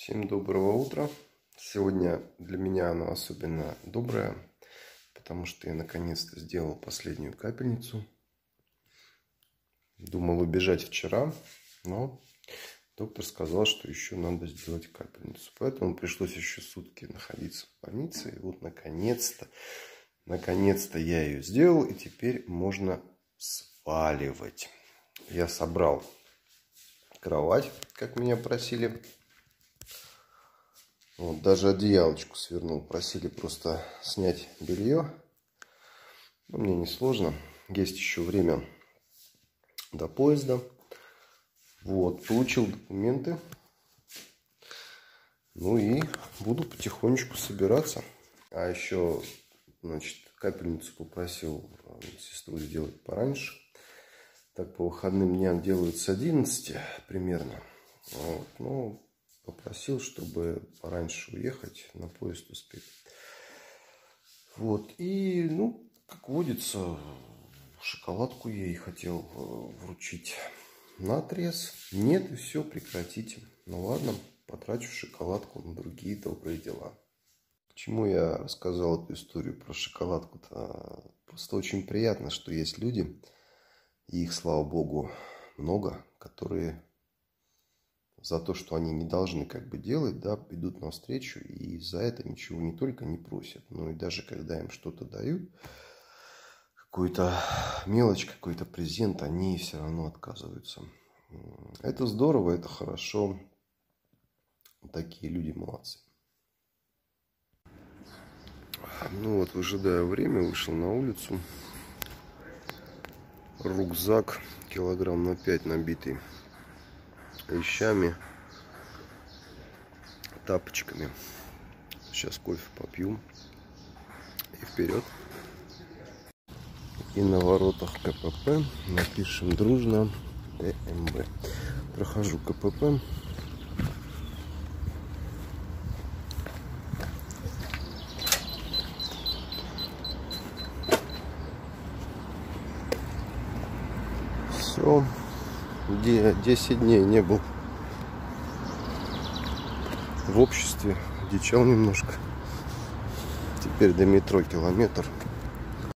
Всем доброго утра. Сегодня для меня оно особенно доброе, потому что я наконец-то сделал последнюю капельницу. Думал убежать вчера, но доктор сказал, что еще надо сделать капельницу. Поэтому пришлось еще сутки находиться в больнице. И вот наконец-то, наконец-то я ее сделал, и теперь можно сваливать. Я собрал кровать, как меня просили. Вот, даже одеялочку свернул. Просили просто снять белье. Но мне не сложно. Есть еще время до поезда. Вот, получил документы. Ну и буду потихонечку собираться. А еще, значит, капельницу попросил э, сестру сделать пораньше. Так по выходным дням делают с 11 примерно. Вот. Ну, попросил, чтобы пораньше уехать, на поезд успеть. Вот. И, ну, как водится, шоколадку я ей хотел э, вручить на отрез. Нет, и все, прекратите. Ну ладно, потрачу шоколадку на другие добрые дела. К чему я рассказал эту историю про шоколадку-то? Просто очень приятно, что есть люди, и их, слава богу, много, которые за то, что они не должны как бы делать, да, идут навстречу и за это ничего не только не просят, но и даже когда им что-то дают, какую-то мелочь, какой-то презент, они все равно отказываются. Это здорово, это хорошо. Такие люди молодцы. Ну вот, выжидая время, вышел на улицу рюкзак килограмм на 5 набитый вещами, тапочками. Сейчас кофе попью и вперед. И на воротах КПП напишем дружно ТМБ. Прохожу КПП. Все. 10 дней не был в обществе. Дичал немножко. Теперь до метро километр.